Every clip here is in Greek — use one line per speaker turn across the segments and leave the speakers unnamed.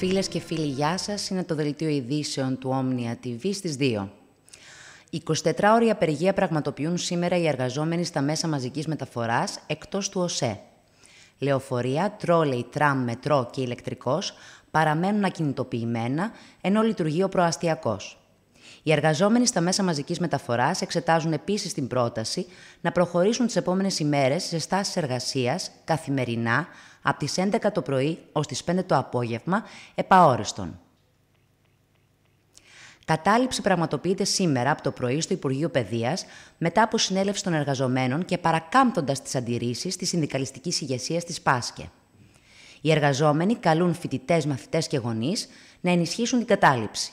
Φίλες και φίλοι, γεια σας. Είναι το δελτίο ειδήσεων του Omnia TV στις 2. 24 ώρια απεργία πραγματοποιούν σήμερα οι εργαζόμενοι στα μέσα μαζικής μεταφοράς εκτός του ΟΣΕ. Λεωφορεία, τρόλεϊ, τραμ, μετρό και ηλεκτρικός παραμένουν ακινητοποιημένα, ενώ λειτουργεί ο προαστιακός. Οι εργαζόμενοι στα μέσα μαζικής μεταφοράς εξετάζουν επίσης την πρόταση να προχωρήσουν τις επόμενες ημέρες σε στάσεις εργασίας καθημερινά από τις 11 το πρωί ως τις 5 το απόγευμα επαόριστον. Κατάληψη πραγματοποιείται σήμερα από το πρωί στο Υπουργείο Παιδείας μετά από συνέλευση των εργαζομένων και παρακάμπτοντας τις αντιρρήσεις της συνδικαλιστικής ηγεσίας της Πάσκε. Οι εργαζόμενοι καλούν φοιτητές, μαθητές και γονείς να ενισχύσουν την κατάληψη.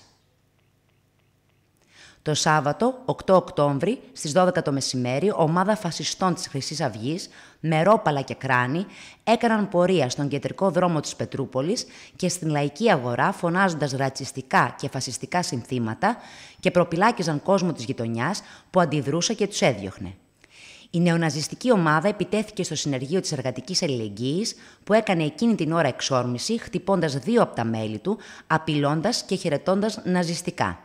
Το Σάββατο, 8 Οκτώβρη, στις 12 το μεσημέρι, ομάδα φασιστών της Χρυσής Αυγής, με ρόπαλα και κράνη, έκαναν πορεία στον κεντρικό δρόμο της Πετρούπολης και στην λαϊκή αγορά φωνάζοντας ρατσιστικά και φασιστικά συνθήματα και προπυλάκιζαν κόσμο της γειτονιάς που αντιδρούσε και τους έδιωχνε. Η νεοναζιστική ομάδα επιτέθηκε στο συνεργείο της Εργατικής Αλληλεγγύης που έκανε εκείνη την ώρα εξόρμηση χτυπώντας δύο από τα μέλη του, απειλώντας και χαιρετώντας ναζιστικά.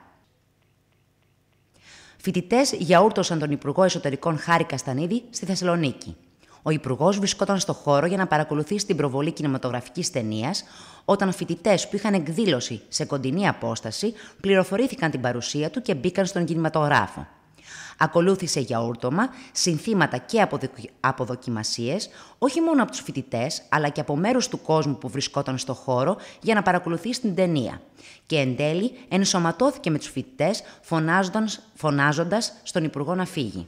Φοιτητές γιαούρτωσαν τον Υπουργό Εσωτερικών Χάρη Καστανίδη στη Θεσσαλονίκη. Ο Υπουργός βρισκόταν στο χώρο για να παρακολουθήσει την προβολή κινηματογραφικής ταινίας, όταν φοιτητές που είχαν εκδήλωση σε κοντινή απόσταση πληροφορήθηκαν την παρουσία του και μπήκαν στον κινηματογράφο. Ακολούθησε γιαούρτωμα, συνθήματα και αποδοκιμασίες, όχι μόνο από τους φοιτητές, αλλά και από μέρου του κόσμου που βρισκόταν στο χώρο για να παρακολουθήσει την ταινία. Και εν τέλει ενσωματώθηκε με τους φοιτητές, φωνάζοντας στον Υπουργό να φύγει.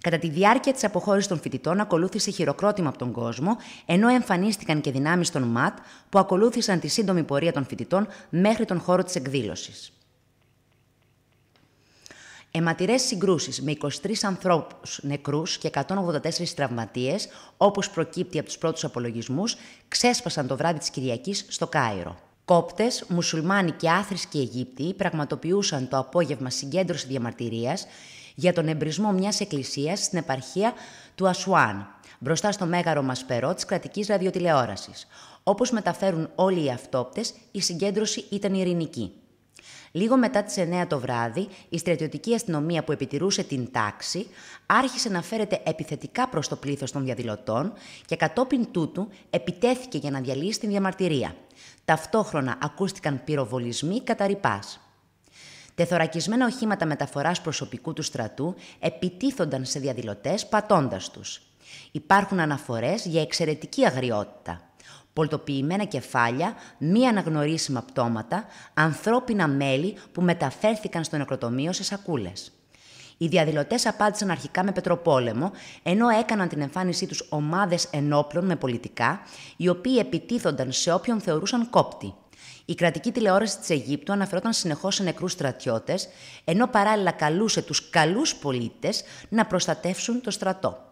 Κατά τη διάρκεια της αποχώρησης των φοιτητών, ακολούθησε χειροκρότημα από τον κόσμο, ενώ εμφανίστηκαν και δυνάμεις των ΜΑΤ που ακολούθησαν τη σύντομη πορεία των φοιτητών μέχρι τον χώρο της εκδήλωσης. Αιματηρές συγκρούσεις με 23 ανθρώπους νεκρούς και 184 τραυματίες, όπως προκύπτει από τους πρώτους απολογισμούς, ξέσπασαν το βράδυ της Κυριακής στο Κάιρο. Κόπτες, μουσουλμάνοι και άθρησκοι Αιγύπτιοι πραγματοποιούσαν το απόγευμα συγκέντρωση διαμαρτυρίας για τον εμπρισμό μιας εκκλησίας στην επαρχία του Ασουάν, μπροστά στο μέγαρο Μασπερό της κρατικής ραδιοτηλεόρασης. Όπως μεταφέρουν όλοι οι αυτόπτες, η συγκέντρωση ήταν ειρηνική. Λίγο μετά τις 9 το βράδυ, η στρατιωτική αστυνομία που επιτηρούσε την τάξη άρχισε να φέρεται επιθετικά προς το πλήθος των διαδηλωτών και κατόπιν τούτου επιτέθηκε για να διαλύσει την διαμαρτυρία. Ταυτόχρονα ακούστηκαν πυροβολισμοί κατά ρηπάς. Τεθωρακισμένα οχήματα μεταφοράς προσωπικού του στρατού επιτίθονταν σε διαδηλωτές πατώντας τους. Υπάρχουν αναφορές για εξαιρετική αγριότητα πολτοποιημένα κεφάλια, μη αναγνωρίσιμα πτώματα, ανθρώπινα μέλη που μεταφέρθηκαν στο νεκροτομείο σε σακούλες. Οι διαδηλωτές απάντησαν αρχικά με πετροπόλεμο, ενώ έκαναν την εμφάνισή τους ομάδες ενόπλων με πολιτικά, οι οποίοι επιτίθονταν σε όποιον θεωρούσαν κόπτη. Η κρατική τηλεόραση της Αιγύπτου αναφερόταν συνεχώς σε νεκρούς στρατιώτες, ενώ παράλληλα καλούσε τους καλούς πολίτες να προστατεύσουν το στρατό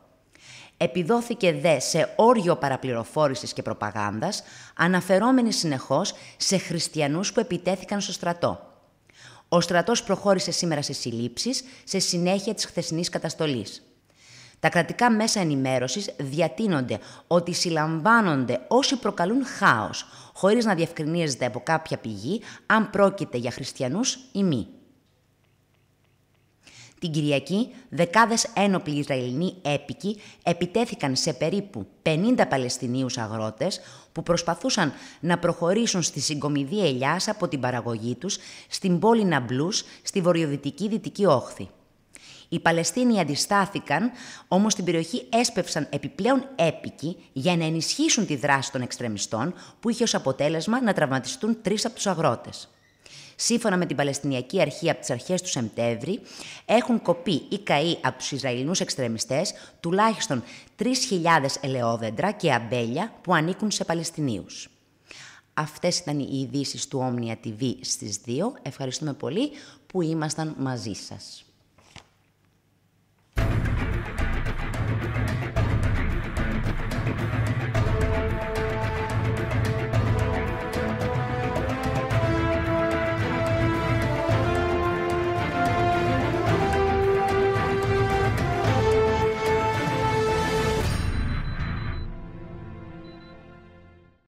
επιδόθηκε δε σε όριο παραπληροφόρησης και προπαγάνδας, αναφερόμενοι συνεχώς σε χριστιανούς που επιτέθηκαν στο στρατό. Ο στρατός προχώρησε σήμερα σε συλλήψεις, σε συνέχεια της χθεσινής καταστολής. Τα κρατικά μέσα ενημέρωσης διατείνονται ότι συλλαμβάνονται όσοι προκαλούν χάος, χωρίς να διευκρινίζεται από κάποια πηγή αν πρόκειται για χριστιανούς ή μη. Την Κυριακή, δεκάδες ένοπλοι Ισραηλινοί έπικοι επιτέθηκαν σε περίπου 50 Παλαιστινίους αγρότες που προσπαθούσαν να προχωρήσουν στη συγκομιδή ελιάς από την παραγωγή τους στην πόλη Ναμπλούς, στη βορειοδυτική δυτική όχθη. Οι Παλαιστίνοι αντιστάθηκαν, όμως στην περιοχή έσπευσαν επιπλέον έπικοι για να ενισχύσουν τη δράση των εξτρεμιστών που είχε ως αποτέλεσμα να τραυματιστούν τρεις από τους αγρότες. Σύμφωνα με την Παλαιστινιακή Αρχή από τις αρχές του Σεπτέμβρη, έχουν κοπεί ή καεί από τους Ισραηλινούς εξτρεμιστές τουλάχιστον 3.000 ελαιόδεντρα και αμπέλια που ανήκουν σε Παλαιστινίους. Αυτές ήταν οι ειδήσεις του Omnia TV στις 2. Ευχαριστούμε πολύ που ήμασταν μαζί σας.